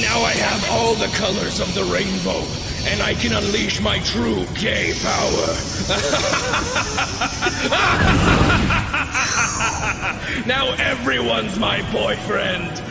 Now I have all the colors of the rainbow, and I can unleash my true gay power. now everyone's my boyfriend.